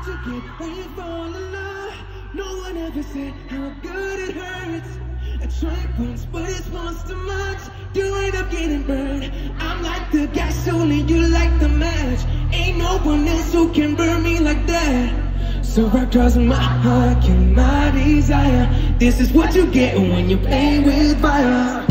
what you get when you fall in love. No one ever said how good it hurts. I tried once, but it's once too much. You end up getting burned. I'm like the gasoline, you like the match. Ain't no one else who can burn me like that. So I cross my heart, and my desire. This is what you get when you play with fire.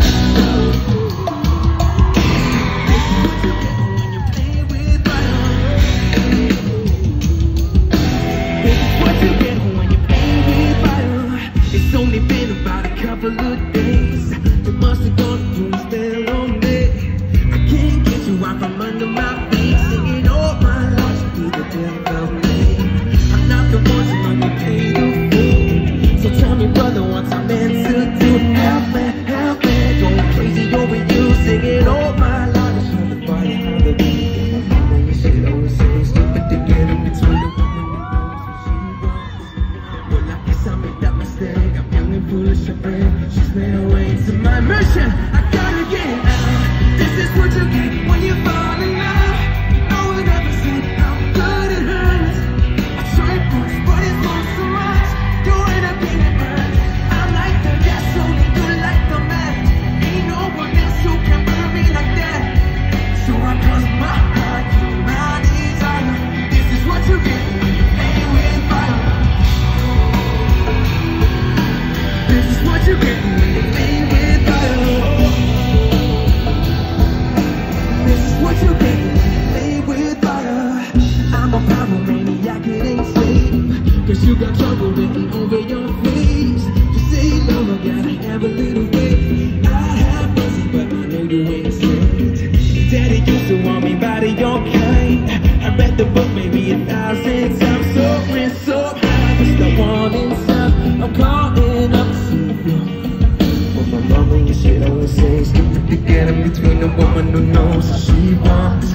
Under my feet. Singing all my life, be the of me. I'm not the one to make you pay the fool. So tell me, brother, what's I meant to do? Help me, help me. Going crazy over you, singing all my life. It's on the fire, how the beat. You should always to between the well, I guess I made that mistake. I'm and foolish, I brave. She's made her way into my mission. Between a woman who knows what she wants.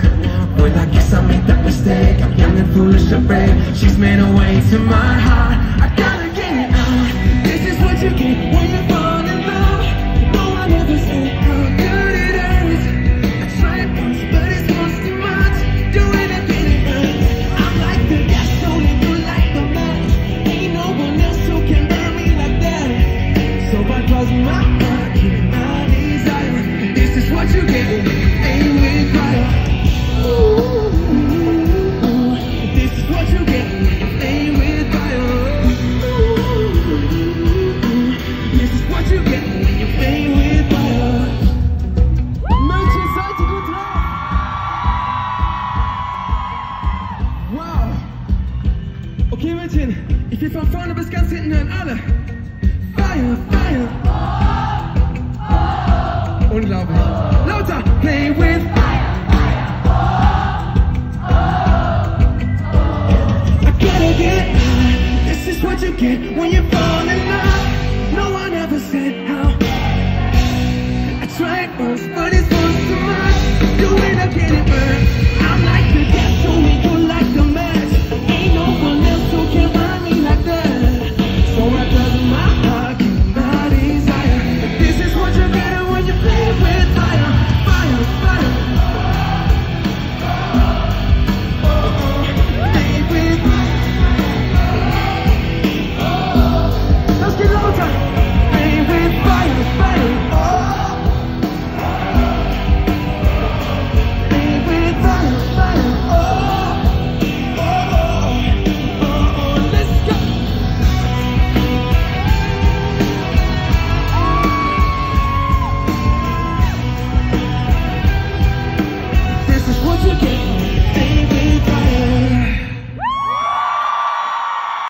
Well, I guess I made that mistake. I'm young and foolish and. She's made her way to my heart. I gotta get it out. This is what you get Okay, Mädchen, ich will von vorne bis ganz hinten hören, alle. Fire, fire. Unglaublich.